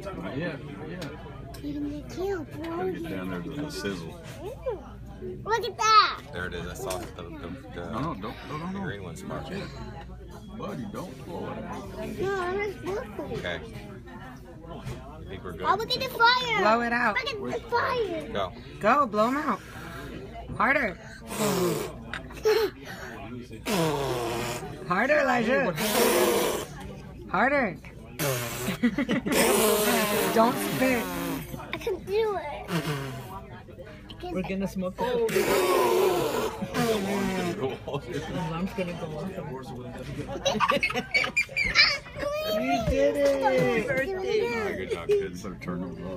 Not yet. Not yet. Even the kill, bro. Gotta get down there to the sizzle. Look at that. There it is. I saw the, the, the, No, no, don't, no, no, no. green one sparking. Buddy, don't blow it out. No, I'm not looking. Okay. I think we're good. Oh, look at the fire. Blow it out. Look at the fire. Go. Go, blow them out. Harder. Harder, Elijah. Harder. Don't spit. I can do it. We're gonna smoke oh. the alarm's gonna go off. Ah, you did it. Birthday. Good job, kids. Better turn those off.